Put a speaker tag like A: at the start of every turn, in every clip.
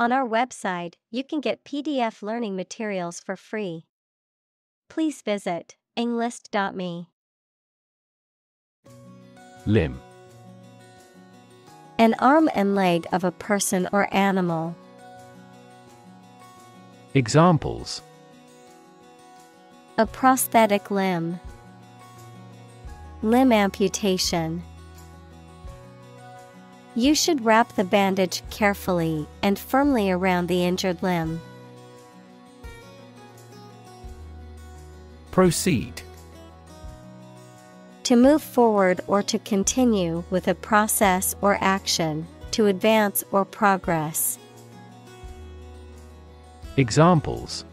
A: On our website, you can get PDF learning materials for free. Please visit englist.me.
B: Limb.
A: An arm and leg of a person or animal.
B: Examples
A: A prosthetic limb. Limb amputation. You should wrap the bandage carefully and firmly around the injured limb.
B: Proceed.
A: To move forward or to continue with a process or action, to advance or progress.
B: Examples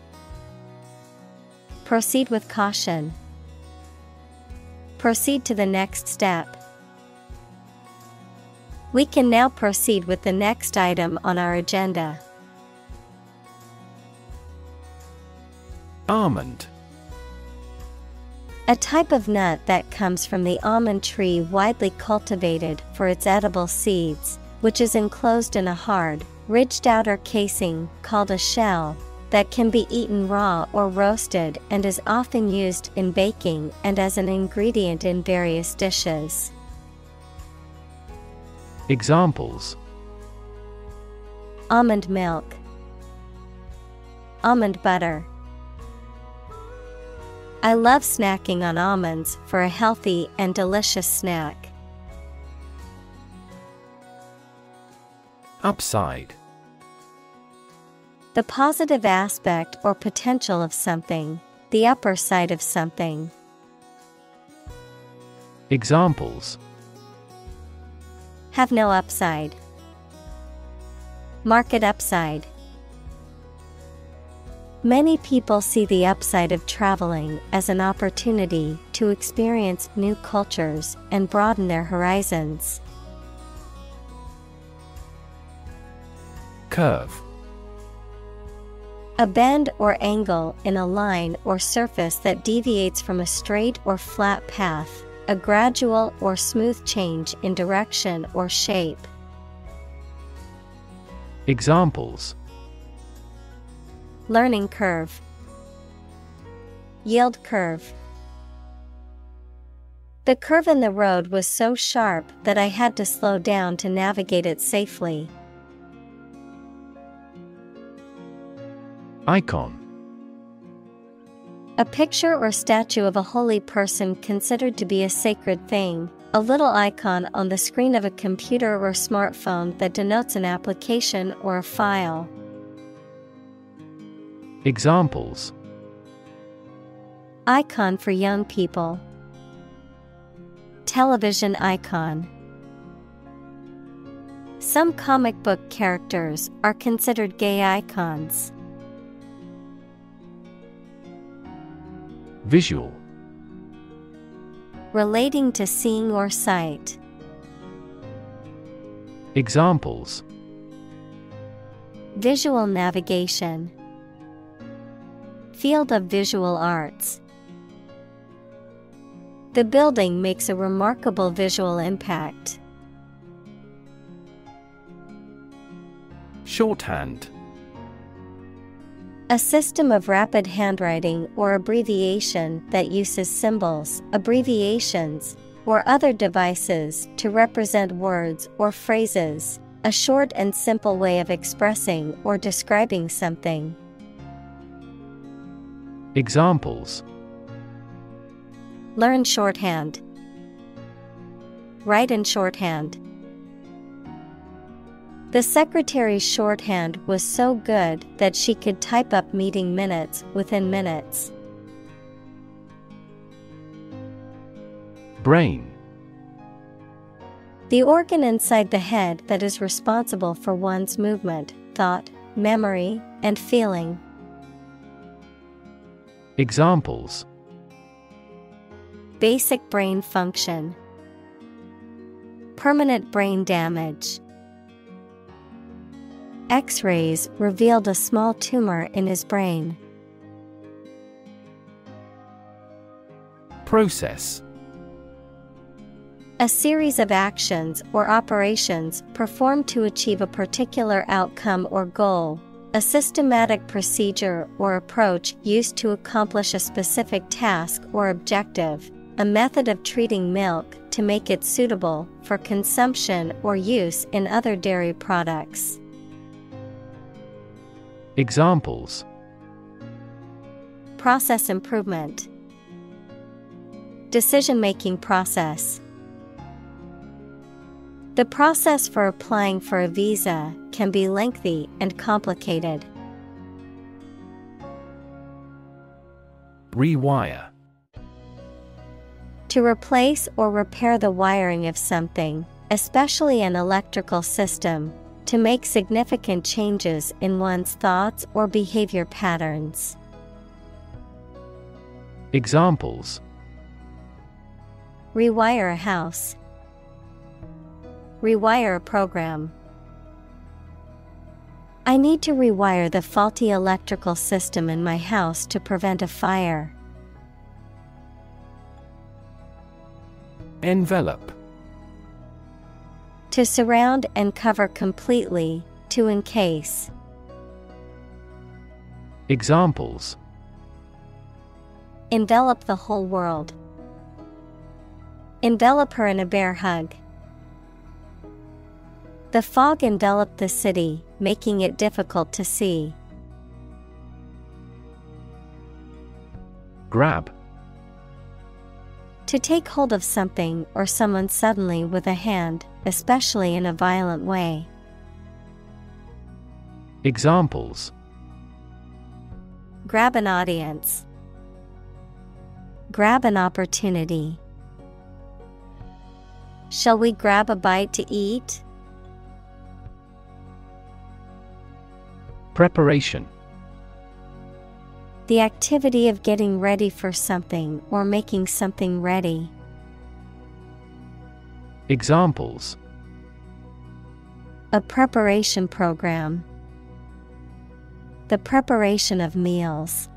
A: Proceed with caution. Proceed to the next step. We can now proceed with the next item on our agenda.
B: Almond.
A: A type of nut that comes from the almond tree widely cultivated for its edible seeds, which is enclosed in a hard, ridged outer casing called a shell that can be eaten raw or roasted and is often used in baking and as an ingredient in various dishes.
B: Examples
A: Almond milk, Almond butter. I love snacking on almonds for a healthy and delicious snack.
B: Upside.
A: The positive aspect or potential of something, the upper side of something.
B: Examples
A: Have no upside. Market upside. Many people see the upside of traveling as an opportunity to experience new cultures and broaden their horizons.
B: Curve.
A: A bend or angle in a line or surface that deviates from a straight or flat path, a gradual or smooth change in direction or shape.
B: Examples
A: Learning curve, Yield curve. The curve in the road was so sharp that I had to slow down to navigate it safely.
B: Icon.
A: A picture or statue of a holy person considered to be a sacred thing, a little icon on the screen of a computer or smartphone that denotes an application or a file.
B: Examples
A: Icon for young people. Television icon. Some comic book characters are considered gay icons.
B: Visual.
A: Relating to seeing or sight.
B: Examples
A: Visual navigation. Field of visual arts. The building makes a remarkable visual impact.
B: Shorthand.
A: A system of rapid handwriting or abbreviation that uses symbols, abbreviations, or other devices to represent words or phrases, a short and simple way of expressing or describing something.
B: Examples
A: Learn shorthand. Write in shorthand. The secretary's shorthand was so good that she could type up meeting minutes within minutes.
B: Brain.
A: The organ inside the head that is responsible for one's movement, thought, memory, and feeling.
B: Examples
A: Basic brain function. Permanent brain damage. X rays revealed a small tumor in his brain.
B: Process.
A: A series of actions or operations performed to achieve a particular outcome or goal. A systematic procedure or approach used to accomplish a specific task or objective. A method of treating milk to make it suitable for consumption or use in other dairy products.
B: Examples
A: Process improvement, Decision making process. The process for applying for a visa can be lengthy and complicated.
B: Rewire
A: To replace or repair the wiring of something, especially an electrical system, to make significant changes in one's thoughts or behavior patterns.
B: Examples
A: Rewire a house. Rewire a program. I need to rewire the faulty electrical system in my house to prevent a fire.
B: Envelope
A: To surround and cover completely, to encase.
B: Examples
A: Envelop the whole world. Envelop her in a bear hug. The fog enveloped the city, making it difficult to see.
B: Grab
A: To take hold of something or someone suddenly with a hand, especially in a violent way.
B: Examples
A: Grab an audience. Grab an opportunity. Shall we grab a bite to eat?
B: Preparation
A: The activity of getting ready for something or making something ready.
B: Examples
A: A preparation program. The preparation of meals.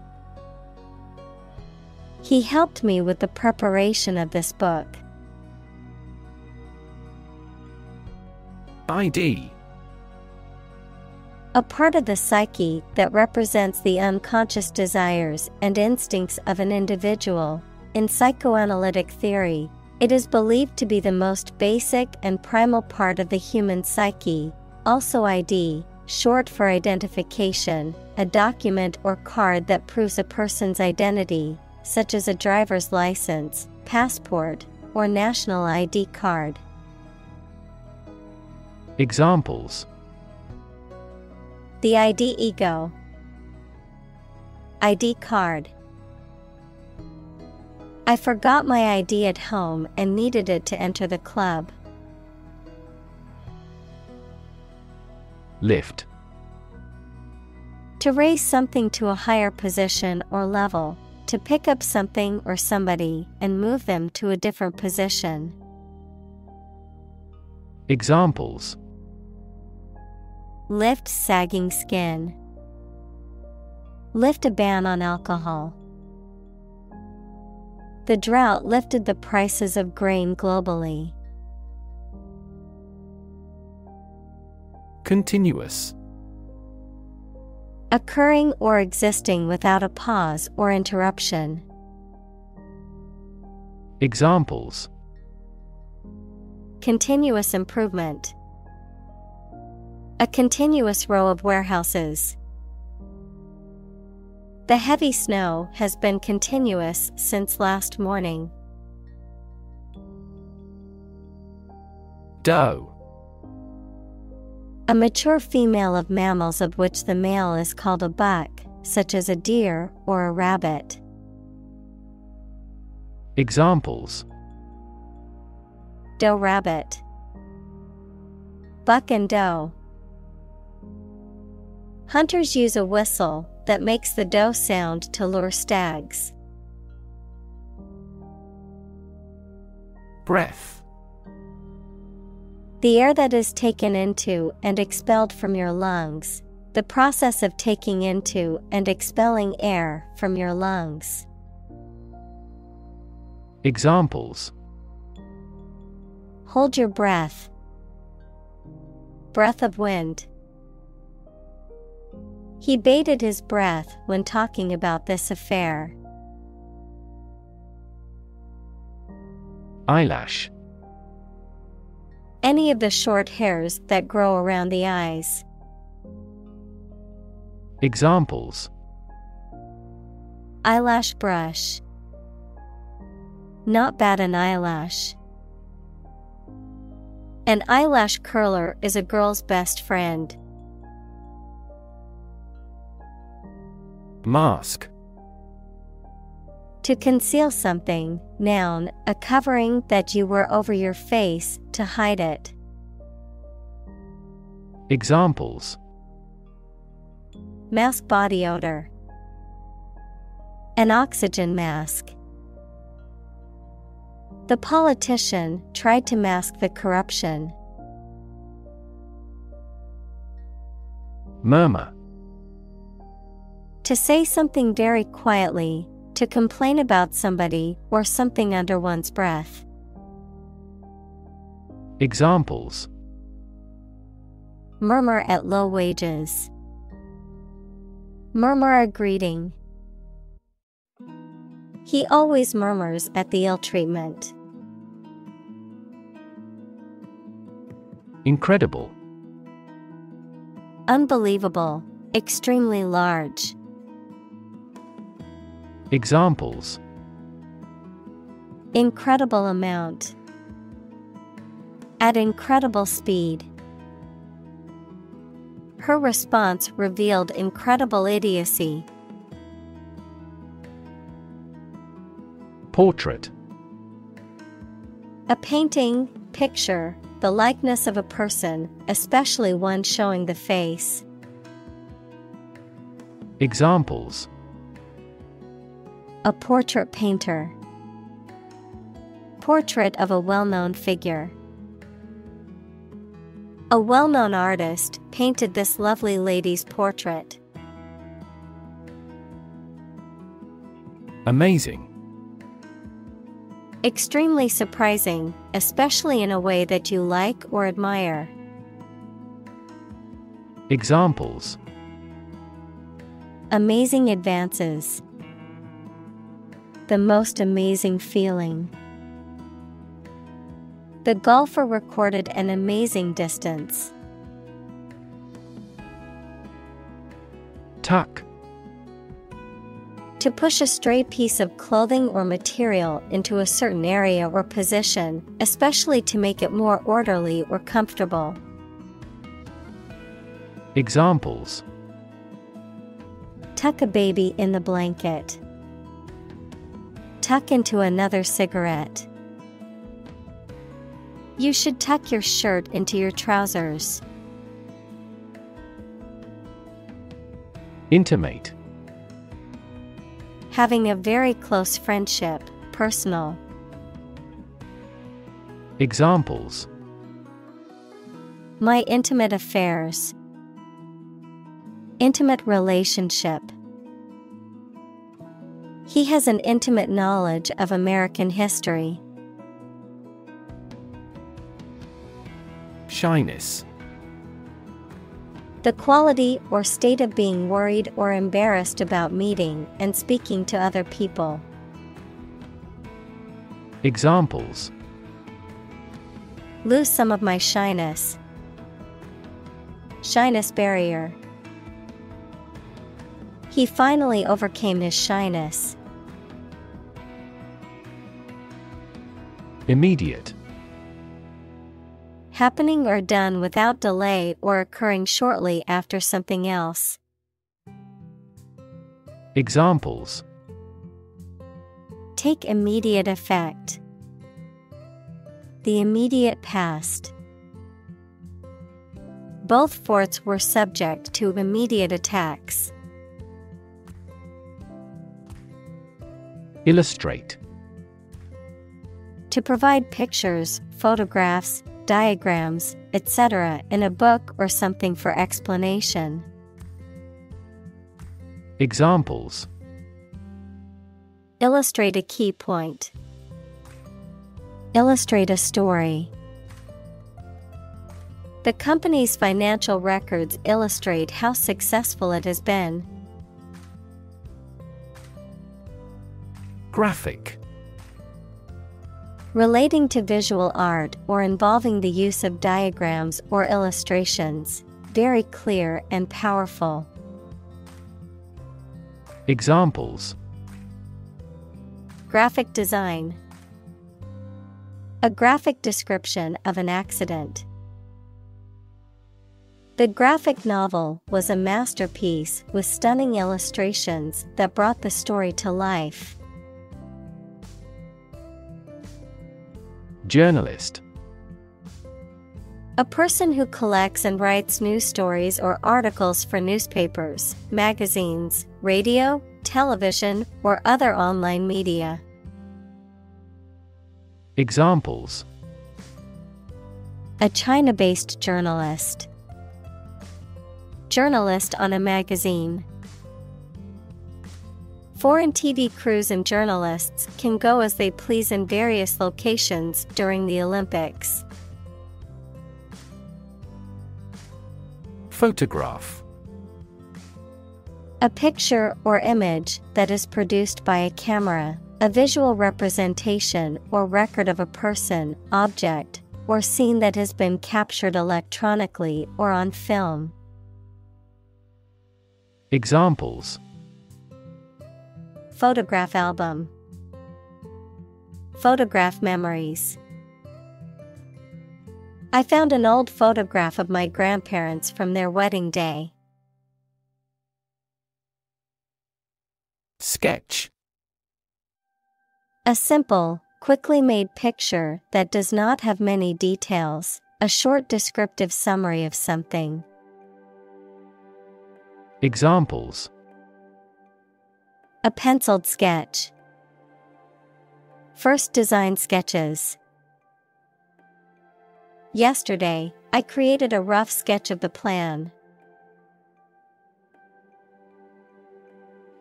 A: He helped me with the preparation of this book.
B: ID
A: A part of the psyche that represents the unconscious desires and instincts of an individual. In psychoanalytic theory, it is believed to be the most basic and primal part of the human psyche, also ID, short for identification, a document or card that proves a person's identity, such as a driver's license, passport, or national ID card.
B: Examples
A: The ID ego, ID card. I forgot my ID at home and needed it to enter the club.
B: Lift
A: To raise something to a higher position or level, to pick up something or somebody and move them to a different position.
B: Examples
A: Lift sagging skin. Lift a ban on alcohol. The drought lifted the prices of grain globally.
B: Continuous
A: Occurring or existing without a pause or interruption.
B: Examples
A: Continuous improvement. A continuous row of warehouses. The heavy snow has been continuous since last morning.
B: Doe
A: A mature female of mammals of which the male is called a buck, such as a deer or a rabbit.
B: Examples
A: Doe rabbit. Buck and doe. Hunters use a whistle that makes the doe sound to lure stags.
B: Breath
A: The air that is taken into and expelled from your lungs. The process of taking into and expelling air from your lungs.
B: Examples
A: Hold your breath. Breath of wind. He bated his breath when talking about this affair.
B: Eyelash.
A: Any of the short hairs that grow around the eyes.
B: Examples
A: Eyelash brush. Not bad an eyelash. An eyelash curler is a girl's best friend.
B: Mask.
A: To conceal something, noun, a covering that you wear over your face to hide it.
B: Examples
A: Mask body odor. An oxygen mask. The politician tried to mask the corruption.
B: Murmur.
A: To say something very quietly, to complain about somebody or something under one's breath.
B: Examples
A: Murmur at low wages. Murmur a greeting. He always murmurs at the ill treatment.
B: Incredible.
A: Unbelievable, extremely large.
B: Examples
A: Incredible amount. At incredible speed. Her response revealed incredible idiocy.
B: Portrait.
A: A painting, picture, the likeness of a person, especially one showing the face.
B: Examples
A: A portrait painter. Portrait of a well known figure. A well known artist painted this lovely lady's portrait.
B: Amazing.
A: Extremely surprising, especially in a way that you like or admire.
B: Examples
A: Amazing advances. The most amazing feeling. The golfer recorded an amazing distance.
B: Tuck.
A: To push a stray piece of clothing or material into a certain area or position, especially to make it more orderly or comfortable.
B: Examples
A: Tuck a baby in the blanket. Tuck into another cigarette. You should tuck your shirt into your trousers.
B: Intimate.
A: Having a very close friendship, personal.
B: Examples
A: My intimate affairs. Intimate relationship. He has an intimate knowledge of American history.
B: Shyness.
A: The quality or state of being worried or embarrassed about meeting and speaking to other people.
B: Examples
A: Lose some of my shyness. Shyness barrier. He finally overcame his shyness.
B: Immediate.
A: Happening or done without delay or occurring shortly after something else.
B: Examples
A: Take immediate effect. The immediate past. Both forts were subject to immediate attacks.
B: Illustrate.
A: To provide pictures, photographs, diagrams, etc., in a book or something for explanation.
B: Examples
A: Illustrate a key point. Illustrate a story. The company's financial records illustrate how successful it has been.
B: Graphic
A: Relating to visual art or involving the use of diagrams or illustrations, very clear and powerful.
B: Examples
A: Graphic design A graphic description of an accident. The graphic novel was a masterpiece with stunning illustrations that brought the story to life.
B: Journalist
A: A person who collects and writes news stories or articles for newspapers, magazines, radio, television, or other online media.
B: Examples
A: A China based journalist. Journalist on a magazine. Foreign TV crews and journalists can go as they please in various locations during the Olympics.
B: Photograph
A: A picture or image that is produced by a camera, a visual representation or record of a person, object, or scene that has been captured electronically or on film.
B: Examples
A: Photograph album, Photograph memories. I found an old photograph of my grandparents from their wedding day.
B: Sketch
A: A simple, quickly made picture that does not have many details, a short descriptive summary of something.
B: Examples
A: A penciled sketch. First design sketches. Yesterday, I created a rough sketch of the plan.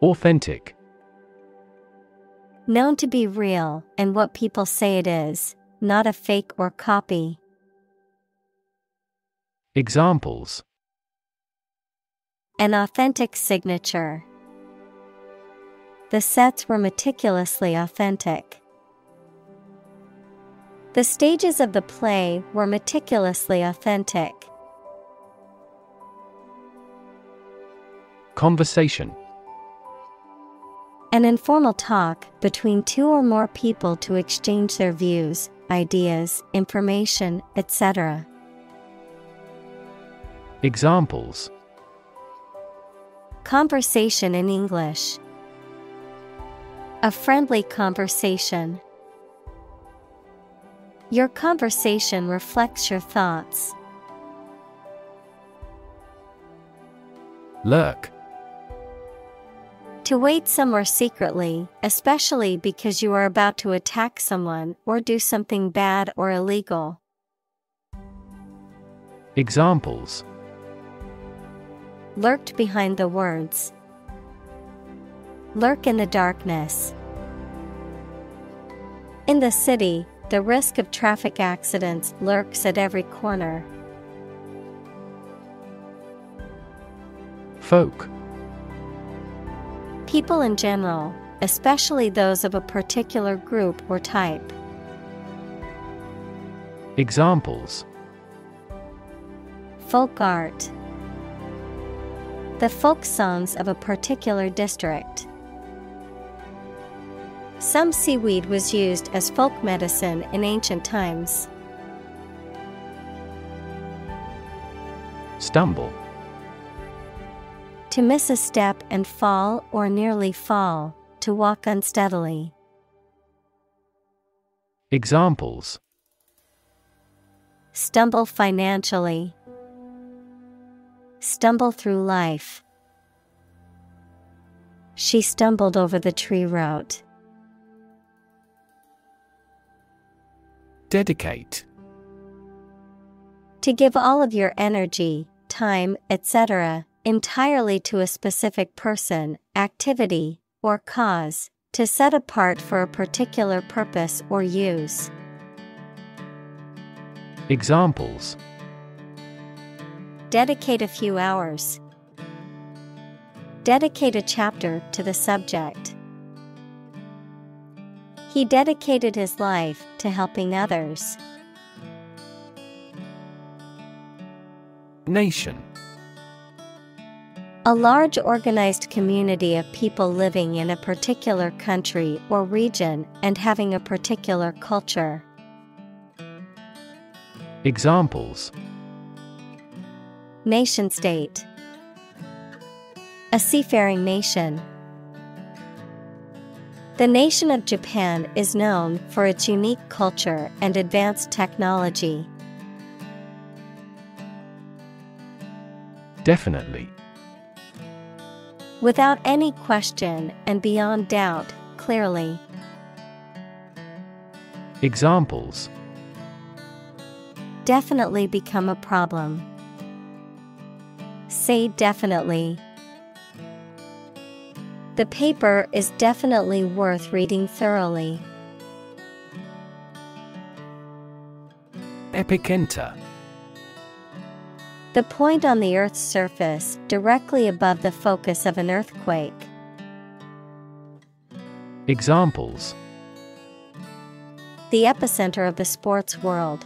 B: Authentic
A: Known to be real and what people say it is, not a fake or copy.
B: Examples
A: An authentic signature. The sets were meticulously authentic. The stages of the play were meticulously authentic.
B: Conversation
A: An informal talk between two or more people to exchange their views, ideas, information, etc.
B: Examples
A: Conversation in English. A friendly conversation. Your conversation reflects your thoughts.
B: Lurk
A: To wait somewhere secretly, especially because you are about to attack someone or do something bad or illegal.
B: Examples
A: Lurked behind the words. Lurk in the darkness. In the city, the risk of traffic accidents lurks at every corner.
B: Folk
A: People in general, especially those of a particular group or type.
B: Examples
A: Folk art. The folk songs of a particular district. Some seaweed was used as folk medicine in ancient times.
B: Stumble
A: To miss a step and fall or nearly fall, to walk unsteadily.
B: Examples
A: Stumble financially. Stumble through life. She stumbled over the tree root.
B: Dedicate
A: To give all of your energy, time, etc., entirely to a specific person, activity, or cause, to set apart for a particular purpose or use.
B: Examples
A: Dedicate a few hours. Dedicate a chapter to the subject. He dedicated his life to helping others.
B: Nation
A: A large organized community of people living in a particular country or region and having a particular culture.
B: Examples
A: Nation state A seafaring nation. The nation of Japan is known for its unique culture and advanced technology.
B: Definitely.
A: Without any question and beyond doubt, clearly.
B: Examples
A: Definitely become a problem. Say definitely. The paper is definitely worth reading thoroughly.
B: Epicenter
A: The point on the Earth's surface directly above the focus of an earthquake.
B: Examples
A: The epicenter of the sports world.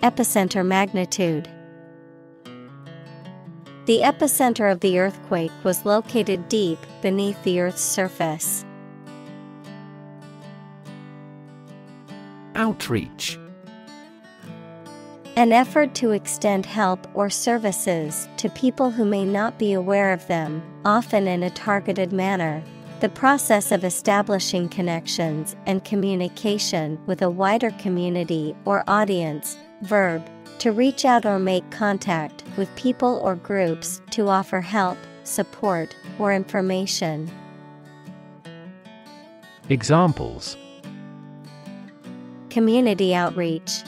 A: Epicenter magnitude. The epicenter of the earthquake was located deep beneath the Earth's surface.
B: Outreach
A: An effort to extend help or services to people who may not be aware of them, often in a targeted manner. The process of establishing connections and communication with a wider community or audience. Verb to reach out or make contact with people or groups to offer help, support, or information.
B: Examples
A: Community outreach,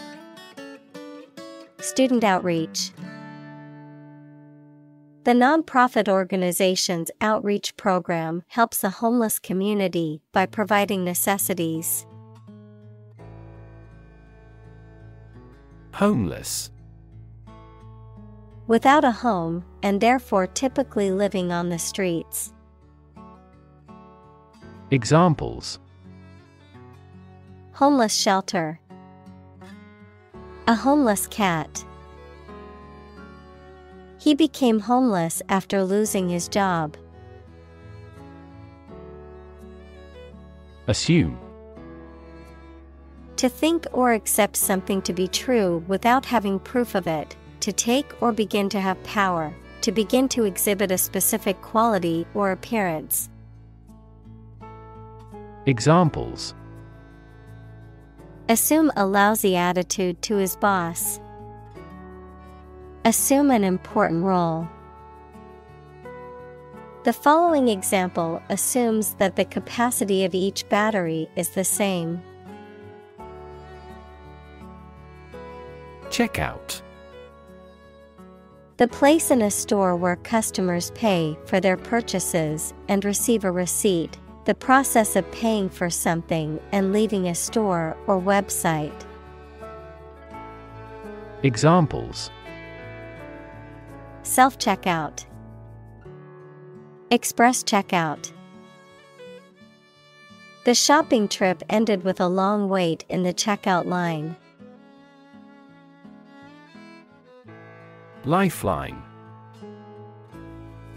A: Student outreach. The nonprofit organization's outreach program helps a homeless community by providing necessities.
B: Homeless
A: Without a home, and therefore typically living on the streets.
B: Examples
A: Homeless shelter. A homeless cat. He became homeless after losing his job.
B: Assume
A: To think or accept something to be true without having proof of it, to take or begin to have power, to begin to exhibit a specific quality or appearance.
B: Examples
A: Assume a lousy attitude to his boss. Assume an important role. The following example assumes that the capacity of each battery is the same.
B: Checkout
A: The place in a store where customers pay for their purchases and receive a receipt, the process of paying for something and leaving a store or website.
B: Examples
A: Self checkout, Express checkout. The shopping trip ended with a long wait in the checkout line.
B: Lifeline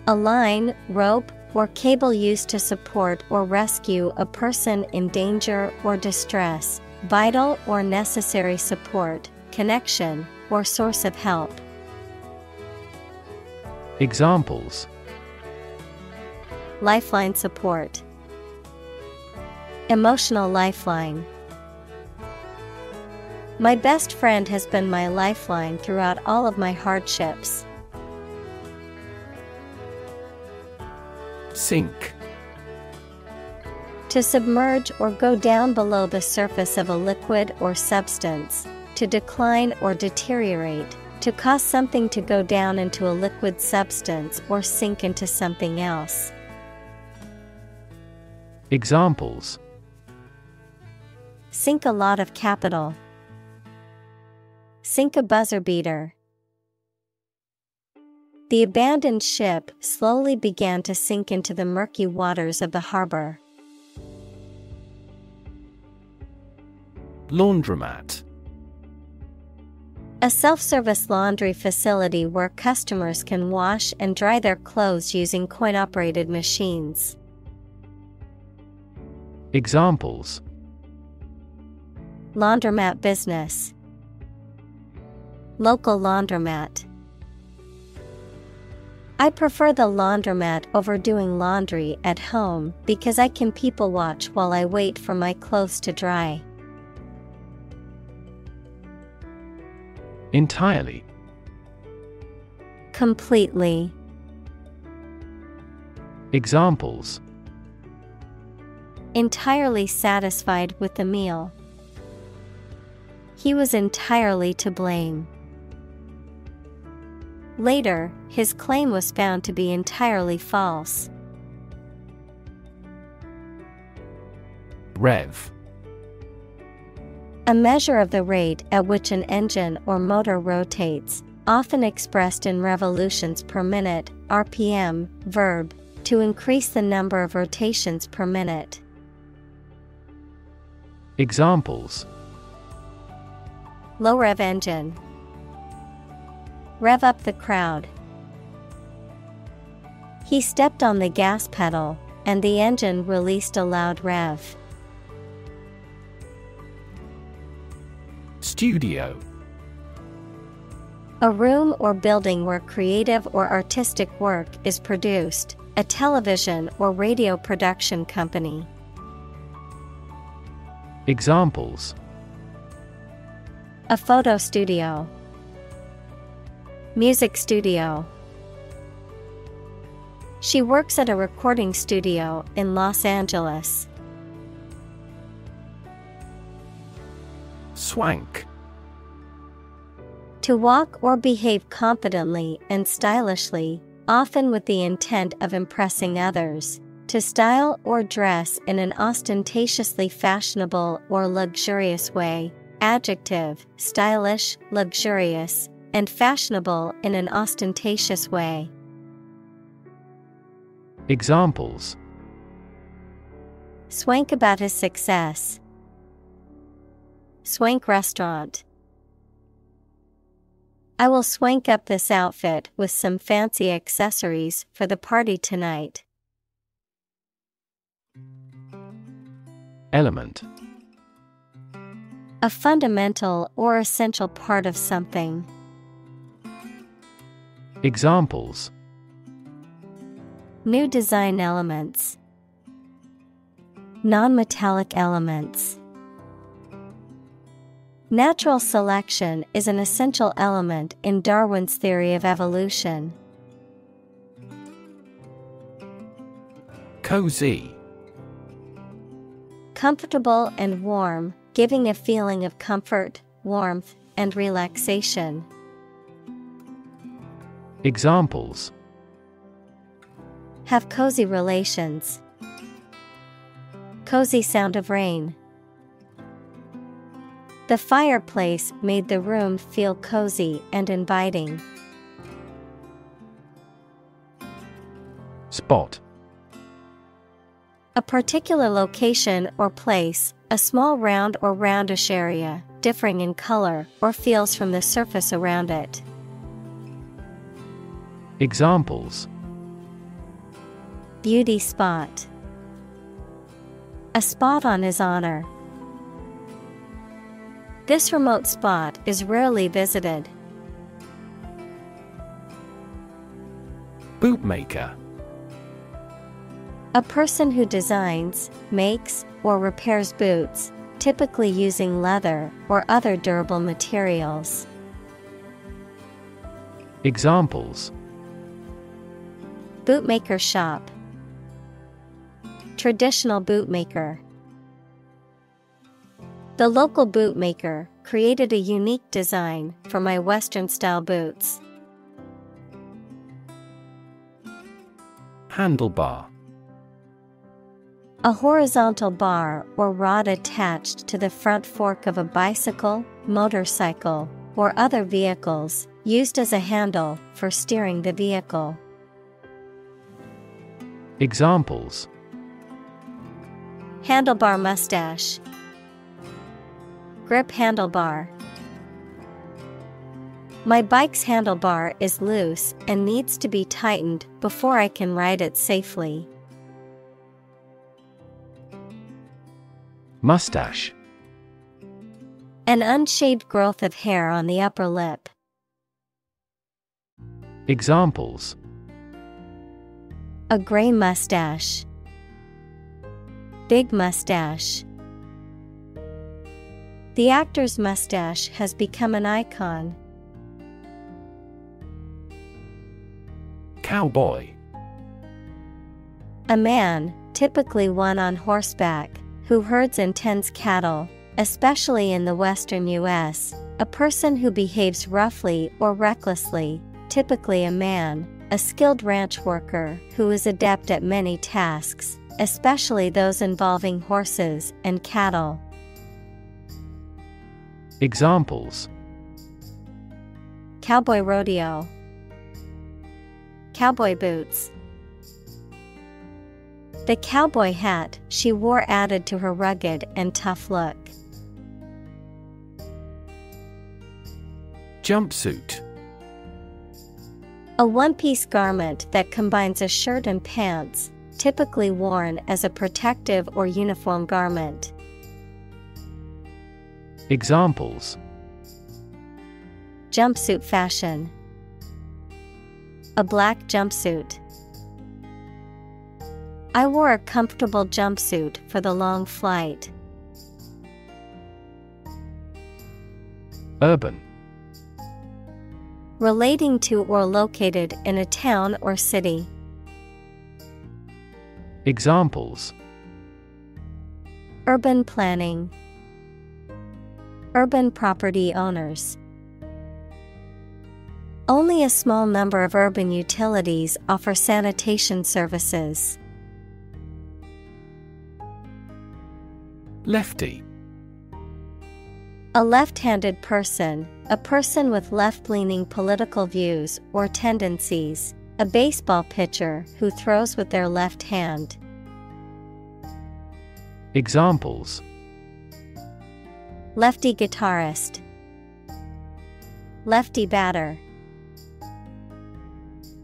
A: A line, rope, or cable used to support or rescue a person in danger or distress, vital or necessary support, connection, or source of help.
B: Examples
A: Lifeline support, Emotional lifeline. My best friend has been my lifeline throughout all of my hardships.
B: Sink
A: To submerge or go down below the surface of a liquid or substance, to decline or deteriorate, to cause something to go down into a liquid substance or sink into something else.
B: Examples
A: Sink a lot of capital. Sink a buzzer beater. The abandoned ship slowly began to sink into the murky waters of the harbor.
B: Laundromat
A: A self service laundry facility where customers can wash and dry their clothes using coin operated machines.
B: Examples
A: Laundromat business, Local laundromat. I prefer the laundromat over doing laundry at home because I can people watch while I wait for my clothes to dry.
B: Entirely
A: Completely.
B: Examples
A: Entirely satisfied with the meal. He was entirely to blame. Later, his claim was found to be entirely false.
B: Rev
A: A measure of the rate at which an engine or motor rotates, often expressed in revolutions per minute, RPM, verb, to increase the number of rotations per minute.
B: Examples
A: Low rev engine. Rev up the crowd. He stepped on the gas pedal, and the engine released a loud rev.
B: Studio
A: A room or building where creative or artistic work is produced, a television or radio production company.
B: Examples
A: A photo studio. Music studio. She works at a recording studio in Los Angeles.
B: Swank
A: To walk or behave confidently and stylishly, often with the intent of impressing others. To style or dress in an ostentatiously fashionable or luxurious way. Adjective, stylish, luxurious, and fashionable in an ostentatious way.
B: Examples
A: Swank about his success. Swank restaurant. I will swank up this outfit with some fancy accessories for the party tonight.
B: Element
A: A fundamental or essential part of something.
B: Examples
A: New design elements. Non-metallic elements. Natural selection is an essential element in Darwin's theory of evolution.
B: Cozy
A: Comfortable and warm, giving a feeling of comfort, warmth, and relaxation.
B: Examples
A: Have cozy relations. Cozy sound of rain. The fireplace made the room feel cozy and inviting.
B: Spot
A: A particular location or place, a small round or roundish area, differing in color or feels from the surface around it.
B: Examples
A: Beauty spot. A spot on his honor. This remote spot is rarely visited.
B: Bootmaker
A: A person who designs, makes, or repairs boots, typically using leather or other durable materials.
B: Examples
A: Bootmaker shop. Traditional bootmaker. The local bootmaker created a unique design for my Western style boots.
B: Handlebar
A: A horizontal bar or rod attached to the front fork of a bicycle, motorcycle, or other vehicles, Used as a handle for steering the vehicle.
B: Examples
A: Handlebar mustache. Grip handlebar. My bike's handlebar is loose and needs to be tightened before I can ride it safely.
B: Mustache
A: An unshaved growth of hair on the upper lip.
B: Examples
A: A gray mustache. Big mustache. The actor's mustache has become an icon.
B: Cowboy
A: A man, typically one on horseback, who herds and tends cattle, especially in the western U.S., a person who behaves roughly or recklessly, typically a man, a skilled ranch worker who is adept at many tasks, especially those involving horses and cattle.
B: Examples
A: Cowboy rodeo, Cowboy boots. The cowboy hat she wore added to her rugged and tough look.
B: Jumpsuit
A: A one piece garment that combines a shirt and pants, typically worn as a protective or uniform garment.
B: Examples
A: Jumpsuit fashion. A black jumpsuit. I wore a comfortable jumpsuit for the long flight.
B: Urban
A: Relating to or located in a town or city.
B: Examples
A: Urban planning. Urban property owners. Only a small number of urban utilities offer sanitation services.
B: Lefty
A: A left handed person, a person with left leaning political views or tendencies, a baseball pitcher who throws with their left hand.
B: Examples
A: Lefty guitarist, Lefty batter.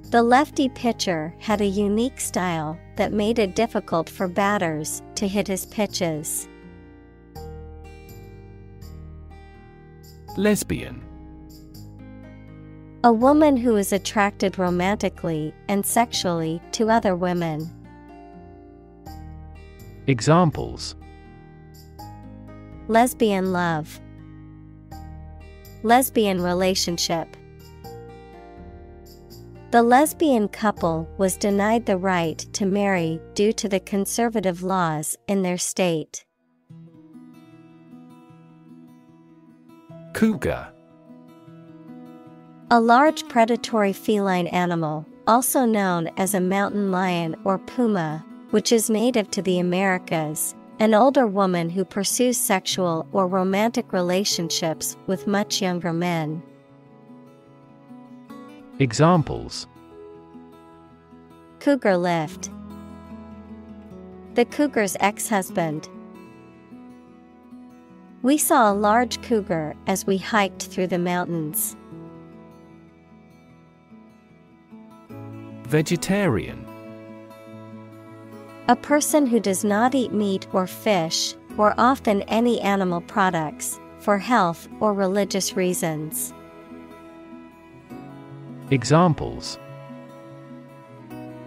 A: The lefty pitcher had a unique style that made it difficult for batters to hit his pitches.
B: Lesbian
A: A woman who is attracted romantically and sexually to other women.
B: Examples
A: Lesbian love, Lesbian relationship. The lesbian couple was denied the right to marry due to the conservative laws in their state.
B: Cougar
A: A large predatory feline animal, also known as a mountain lion or puma, which is native to the Americas. An older woman who pursues sexual or romantic relationships with much younger men.
B: Examples
A: Cougar lift. The cougar's ex husband. We saw a large cougar as we hiked through the mountains.
B: Vegetarian
A: A person who does not eat meat or fish, or often any animal products, for health or religious reasons.
B: Examples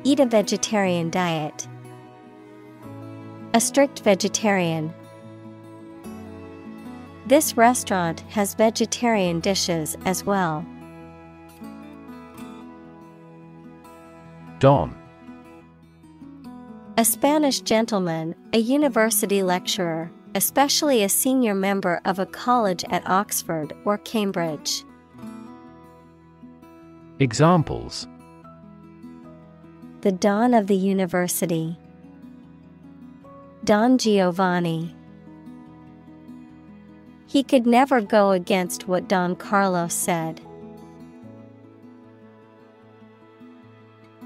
A: Eat a vegetarian diet. A strict vegetarian. This restaurant has vegetarian dishes as well.
B: Don
A: A Spanish gentleman, a university lecturer, especially a senior member of a college at Oxford or Cambridge.
B: Examples
A: The Don of the University. Don Giovanni. He could never go against what Don Carlos said.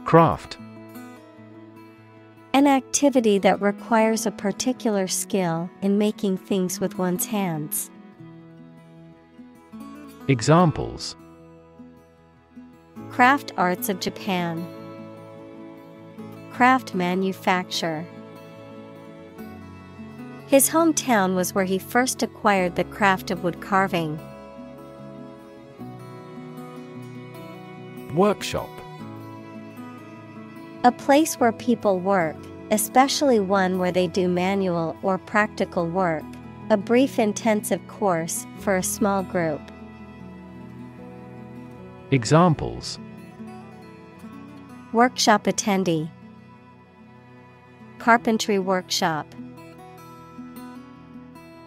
B: Craft
A: An activity that requires a particular skill in making things with one's hands.
B: Examples
A: Craft Arts of Japan Craft Manufacture his hometown was where he first acquired the craft of wood carving.
B: Workshop.
A: A place where people work, especially one where they do manual or practical work. A brief intensive course for a small group.
B: Examples
A: Workshop attendee, Carpentry workshop.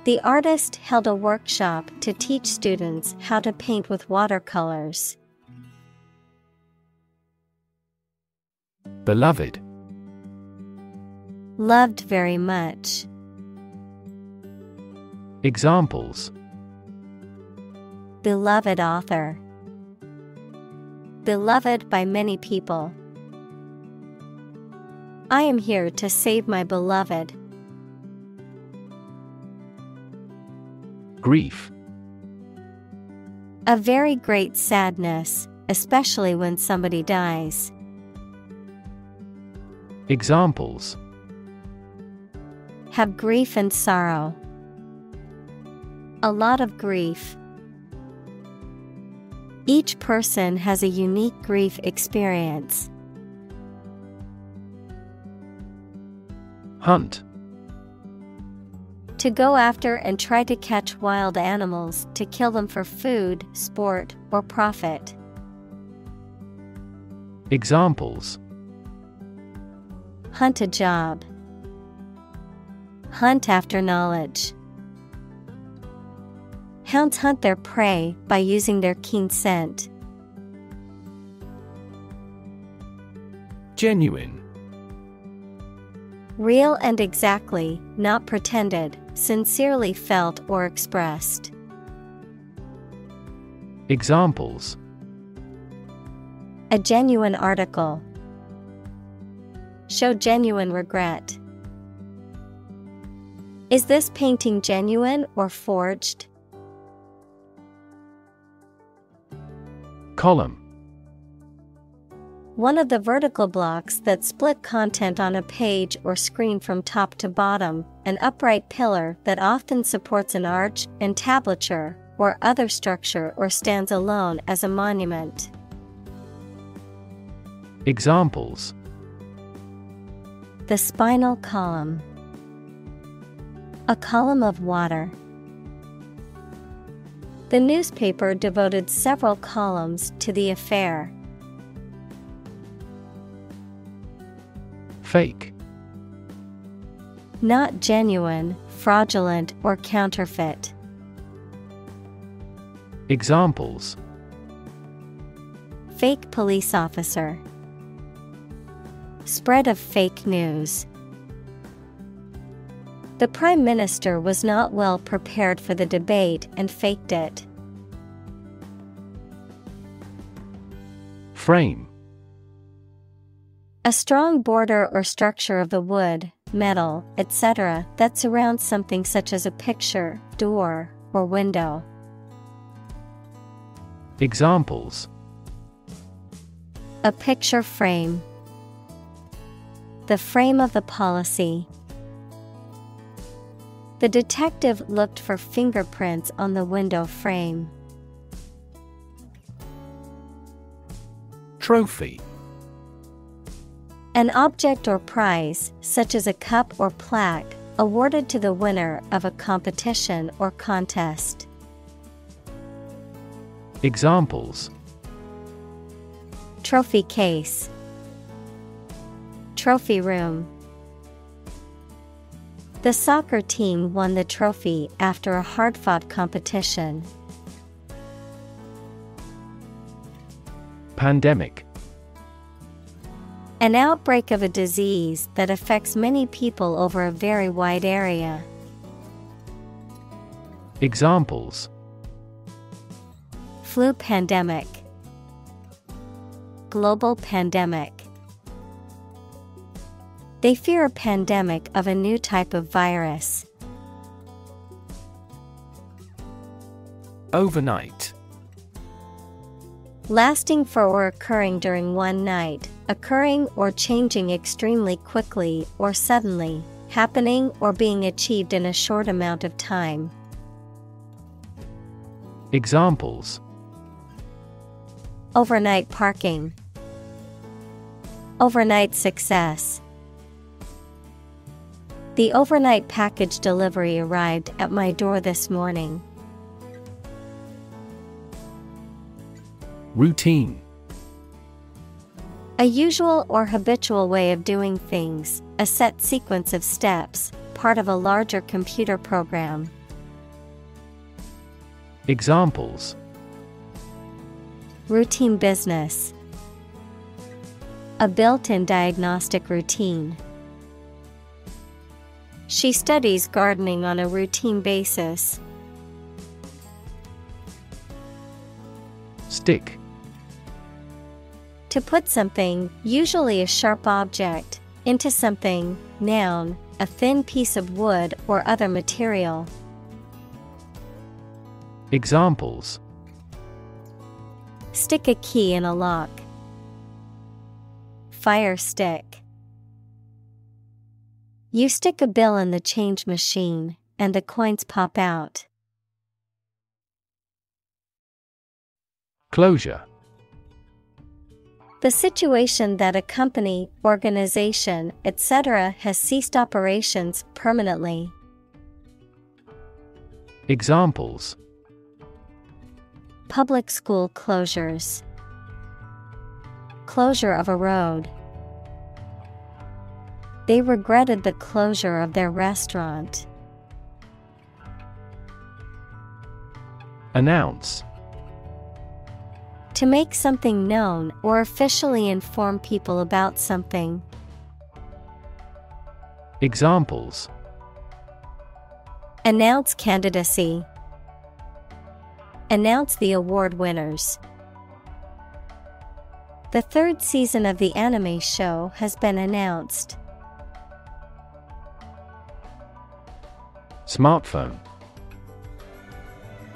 A: The artist held a workshop to teach students how to paint with watercolors.
B: Beloved.
A: Loved very much.
B: Examples
A: Beloved author. Beloved by many people. I am here to save my beloved.
B: Grief.
A: A very great sadness, especially when somebody dies.
B: Examples
A: Have grief and sorrow. A lot of grief. Each person has a unique grief experience.
B: Hunt.
A: To go after and try to catch wild animals to kill them for food, sport, or profit.
B: Examples
A: Hunt a job. Hunt after knowledge. Hounds hunt their prey by using their keen scent.
B: Genuine.
A: Real and exactly, not pretended, sincerely felt or expressed.
B: Examples
A: A genuine article. Show genuine regret. Is this painting genuine or forged?
B: Column.
A: One of the vertical blocks that split content on a page or screen from top to bottom, an upright pillar that often supports an arch, entablature, or other structure or stands alone as a monument.
B: Examples
A: The spinal column, a column of water. The newspaper devoted several columns to the affair.
B: Fake.
A: Not genuine, fraudulent, or counterfeit.
B: Examples
A: Fake police officer. Spread of fake news. The Prime Minister was not well prepared for the debate and faked it.
B: Frame.
A: A strong border or structure of the wood, metal, etc., that surrounds something such as a picture, door, or window.
B: Examples
A: A picture frame. The frame of the policy. The detective looked for fingerprints on the window frame.
B: Trophy.
A: An object or prize, such as a cup or plaque, awarded to the winner of a competition or contest.
B: Examples
A: Trophy case, Trophy room. The soccer team won the trophy after a hard fought competition.
B: Pandemic.
A: An outbreak of a disease that affects many people over a very wide area.
B: Examples
A: Flu pandemic, Global pandemic. They fear a pandemic of a new type of virus.
B: Overnight.
A: Lasting for or occurring during one night, occurring or changing extremely quickly or suddenly, happening or being achieved in a short amount of time.
B: Examples
A: Overnight parking, Overnight success. The overnight package delivery arrived at my door this morning.
B: Routine.
A: A usual or habitual way of doing things, a set sequence of steps, part of a larger computer program.
B: Examples
A: Routine business, a built in diagnostic routine. She studies gardening on a routine basis.
B: Stick.
A: To put something, usually a sharp object, into something, noun, a thin piece of wood or other material.
B: Examples
A: Stick a key in a lock. Fire stick. You stick a bill in the change machine, and the coins pop out.
B: Closure.
A: The situation that a company, organization, etc. has ceased operations permanently.
B: Examples
A: Public school closures, Closure of a road. They regretted the closure of their restaurant.
B: Announce.
A: To make something known or officially inform people about something.
B: Examples
A: Announce candidacy. Announce the award winners. The third season of the anime show has been announced.
B: Smartphone.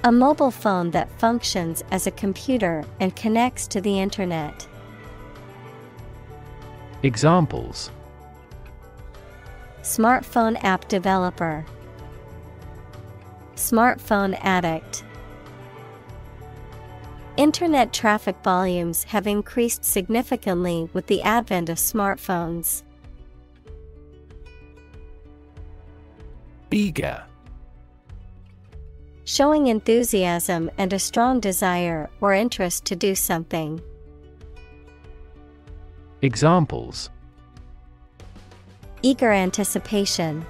A: A mobile phone that functions as a computer and connects to the Internet.
B: Examples
A: Smartphone app developer, Smartphone addict. Internet traffic volumes have increased significantly with the advent of smartphones.
B: Eager.
A: Showing enthusiasm and a strong desire or interest to do something.
B: Examples
A: Eager anticipation.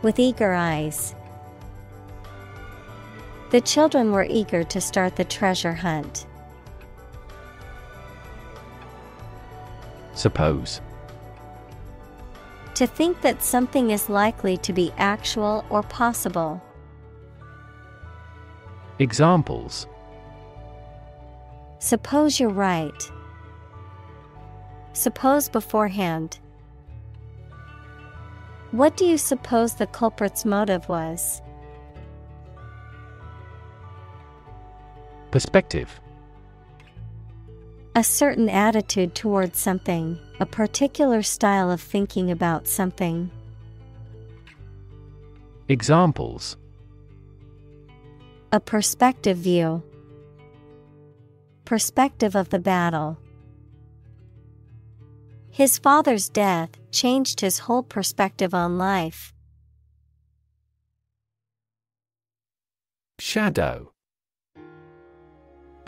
A: With eager eyes. The children were eager to start the treasure hunt.
B: Suppose.
A: To think that something is likely to be actual or possible.
B: Examples
A: Suppose you're right. Suppose beforehand. What do you suppose the culprit's motive was?
B: Perspective.
A: A certain attitude towards something, a particular style of thinking about something.
B: Examples
A: A perspective view. Perspective of the battle. His father's death changed his whole perspective on life.
B: Shadow.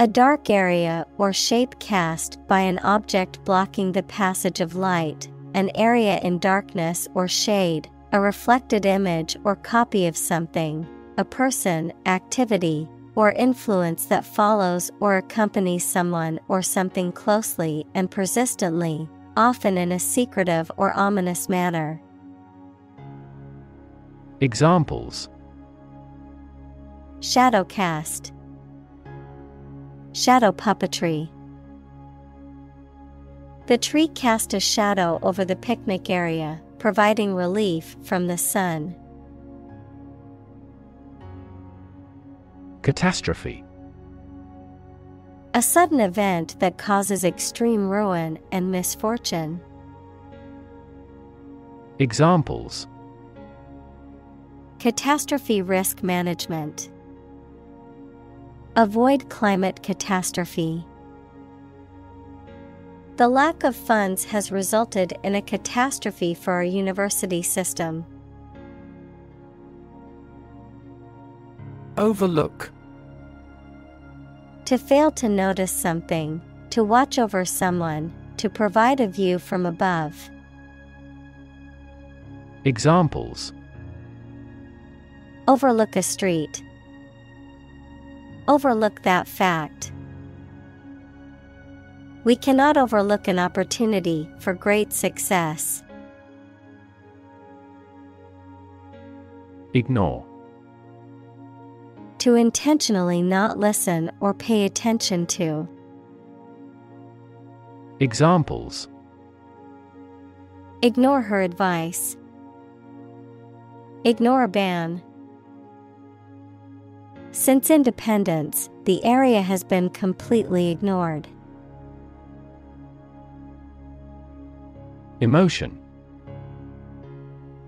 A: A dark area or shape cast by an object blocking the passage of light, an area in darkness or shade, a reflected image or copy of something, a person, activity, or influence that follows or accompanies someone or something closely and persistently, often in a secretive or ominous manner.
B: Examples
A: Shadow cast, Shadow puppetry. The tree cast a shadow over the picnic area, providing relief from the sun.
B: Catastrophe
A: A sudden event that causes extreme ruin and misfortune.
B: Examples
A: Catastrophe risk management. Avoid climate catastrophe. The lack of funds has resulted in a catastrophe for our university system.
B: Overlook
A: To fail to notice something, to watch over someone, to provide a view from above.
B: Examples
A: Overlook a street. Overlook that fact. We cannot overlook an opportunity for great success.
B: Ignore
A: To intentionally not listen or pay attention to.
B: Examples
A: Ignore her advice. Ignore a ban. Since independence, the area has been completely ignored.
B: Emotion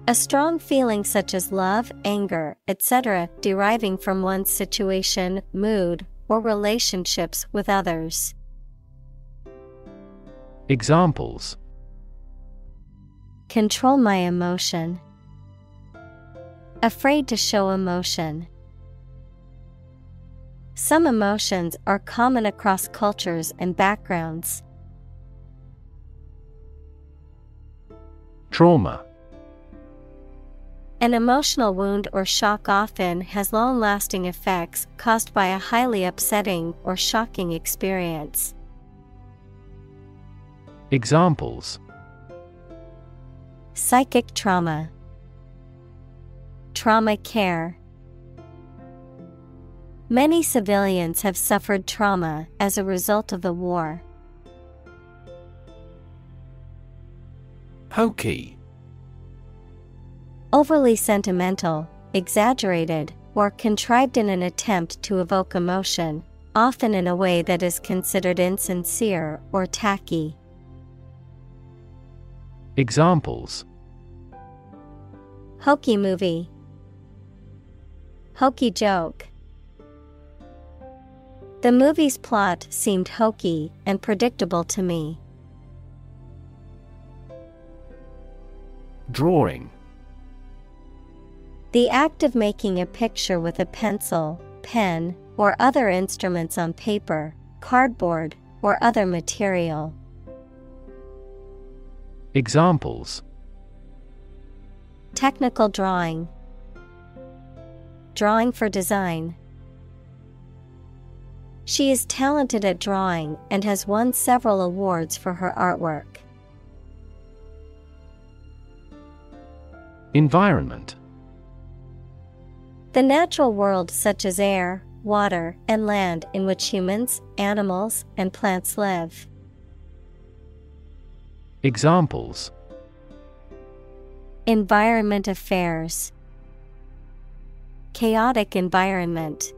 A: A strong feeling such as love, anger, etc., deriving from one's situation, mood, or relationships with others.
B: Examples
A: Control my emotion. Afraid to show emotion. Some emotions are common across cultures and backgrounds.
B: Trauma
A: An emotional wound or shock often has long lasting effects caused by a highly upsetting or shocking experience.
B: Examples
A: Psychic trauma, Trauma care. Many civilians have suffered trauma as a result of the war.
B: Hokey
A: Overly sentimental, exaggerated, or contrived in an attempt to evoke emotion, often in a way that is considered insincere or tacky.
B: Examples
A: Hokey movie, Hokey joke. The movie's plot seemed hokey and predictable to me.
B: Drawing
A: The act of making a picture with a pencil, pen, or other instruments on paper, cardboard, or other material.
B: Examples
A: Technical drawing, Drawing for design. She is talented at drawing and has won several awards for her artwork.
B: Environment
A: The natural world, such as air, water, and land, in which humans, animals, and plants live.
B: Examples
A: Environment affairs, Chaotic environment.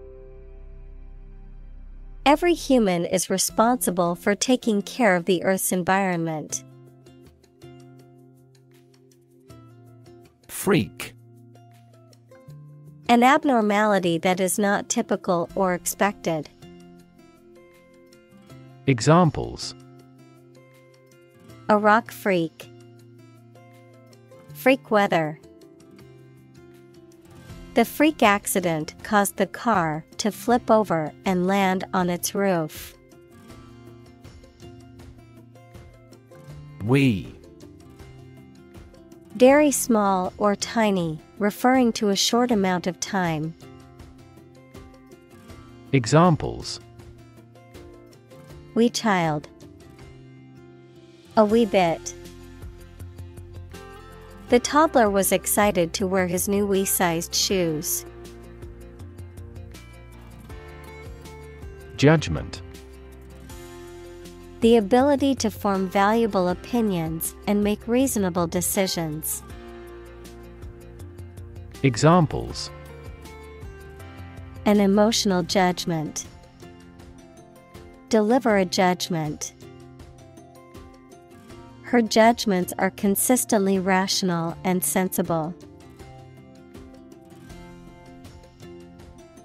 A: Every human is responsible for taking care of the Earth's environment.
B: Freak
A: An abnormality that is not typical or expected.
B: Examples
A: A rock freak. Freak weather. The freak accident caused the car to flip over and land on its roof.
B: Wee
A: Very small or tiny, referring to a short amount of time.
B: Examples
A: Wee child. A wee bit. The toddler was excited to wear his new wee sized shoes.
B: Judgment
A: The ability to form valuable opinions and make reasonable decisions.
B: Examples
A: An emotional judgment. Deliver a judgment. Her judgments are consistently rational and sensible.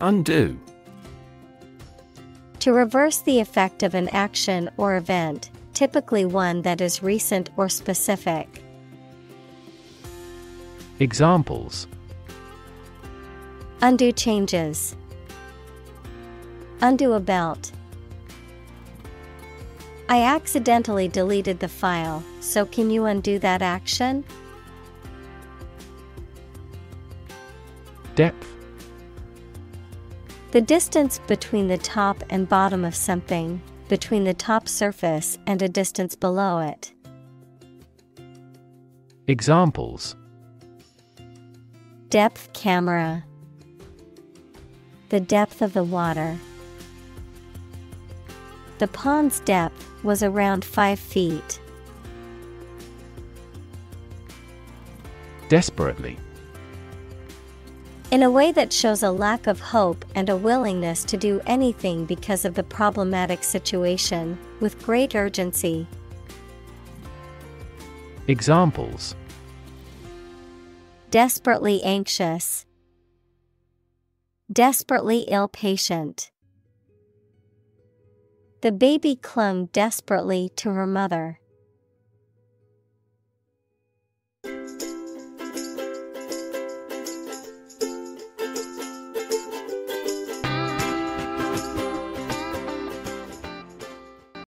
B: Undo
A: To reverse the effect of an action or event, typically one that is recent or specific.
B: Examples
A: Undo changes. Undo a belt. I accidentally deleted the file, so can you undo that action?
B: Depth
A: The distance between the top and bottom of something, between the top surface and a distance below it.
B: Examples
A: Depth camera. The depth of the water. The pond's depth was around 5 feet.
B: Desperately
A: In a way that shows a lack of hope and a willingness to do anything because of the problematic situation, with great urgency.
B: Examples
A: Desperately anxious. Desperately ill patient. The baby clung desperately to her mother.